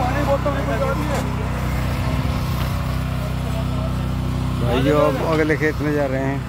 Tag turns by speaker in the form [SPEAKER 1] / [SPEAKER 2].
[SPEAKER 1] पानी बोतल
[SPEAKER 2] भाई जो अब अगले खेत में जा रहे हैं।